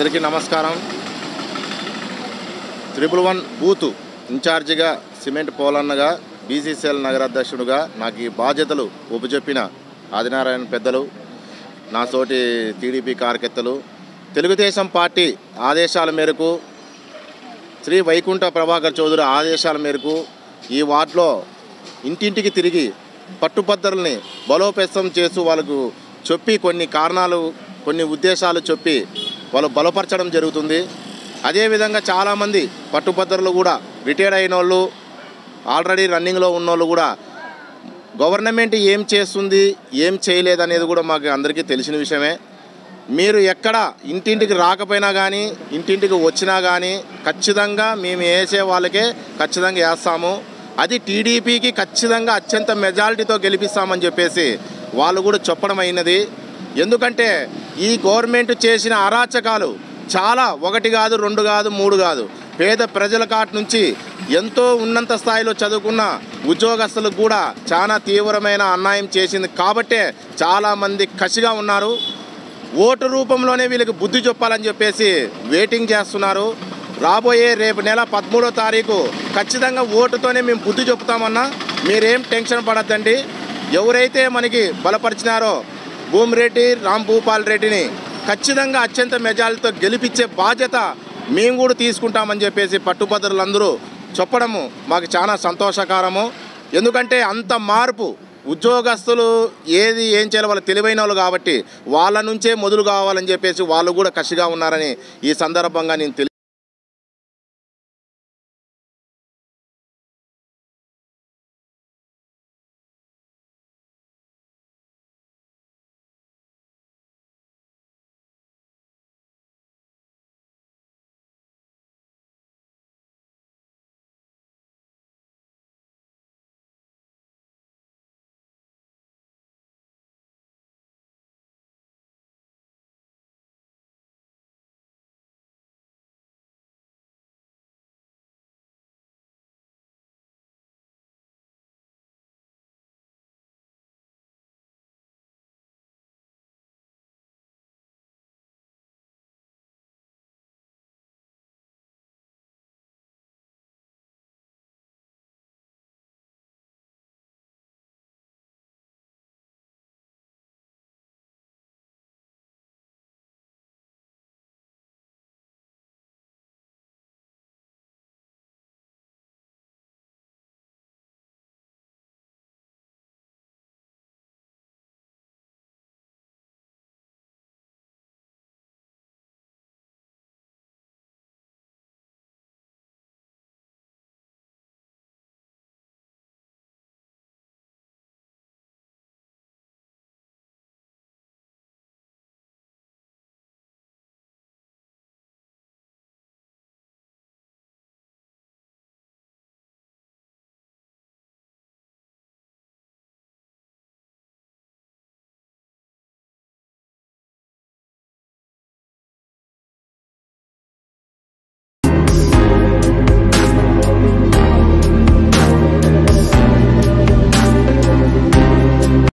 అందరికీ నమస్కారం. Triple one booth ఇన్ఛార్జిగా సిమెంట్ పోలన్నగా బీసీసీఎల్ నగరాధ్యక్షుడుగా నాకు ఈ బాధ్యతలు ఉపజెప్పిన ఆదినారాయణ పెద్దలు నా తోటి టీడీపీ కార్యకర్తలు తెలుగుదేశం పార్టీ ఆదేశాల మేరకు శ్రీ వైకుంఠ ప్రభాకర్ చౌదరి ఆదేశాల మేరకు ఈ వార్డులో ఇంటింటికి తిరిగి పట్టుపద్ధతుల్ని బలోపేతం చేస్తూ వాళ్ళకు చెప్పి కొన్ని కారణాలు కొన్ని ఉద్దేశాలు చెప్పి వాళ్ళు బలపరచడం జరుగుతుంది. అదేవిధంగా చాలామంది పట్టుభద్రులు కూడా రిటైర్డ్ అయిన వాళ్ళు ఆల్రెడీ రన్నింగ్లో ఉన్నోళ్ళు కూడా గవర్నమెంట్ ఏం చేస్తుంది ఏం చేయలేదనేది కూడా మాకు అందరికీ తెలిసిన విషయమే. మీరు ఎక్కడ ఇంటింటికి రాకపోయినా కానీ ఇంటింటికి వచ్చినా కానీ ఖచ్చితంగా మేము వేసే వాళ్ళకే ఖచ్చితంగా వేస్తాము. అది టీడీపీకి ఖచ్చితంగా అత్యంత మెజారిటీతో గెలిపిస్తామని చెప్పేసి వాళ్ళు కూడా చెప్పడం అయినది. ఎందుకంటే ఈ గవర్నమెంట్ చేసిన అరాచకాలు చాలా ఒకటి కాదు రెండు కాదు మూడు కాదు. పేద ప్రజల కాటి నుంచి ఎంతో ఉన్నంత స్థాయిలో చదువుకున్న ఉద్యోగస్తులకు కూడా చాలా తీవ్రమైన అన్యాయం చేసింది. కాబట్టే చాలామంది కసిగా ఉన్నారు. ఓటు రూపంలోనే వీళ్ళకి బుద్ధి చెప్పాలని చెప్పేసి వెయిటింగ్ చేస్తున్నారు. రాబోయే రేపు నెల పదమూడో తారీఖు ఖచ్చితంగా ఓటుతోనే మేము బుద్ధి చెప్తామన్నా మీరేం టెన్షన్ పడద్దండి. ఎవరైతే మనకి బలపరిచినారో భూమిరెడ్డి రామ్ భూపాల్ రెడ్డిని ఖచ్చితంగా అత్యంత మెజార్టీతో గెలిపించే బాధ్యత మేము కూడా తీసుకుంటామని చెప్పేసి పట్టుభద్రులందరూ చెప్పడము మాకు చాలా సంతోషకరము. ఎందుకంటే అంత మార్పు ఉద్యోగస్తులు ఏది ఏం చేయాలి వాళ్ళు తెలివైన వాళ్ళు కాబట్టి వాళ్ళ నుంచే మొదలు కావాలని చెప్పేసి వాళ్ళు కూడా కసిగా ఉన్నారని ఈ సందర్భంగా నేను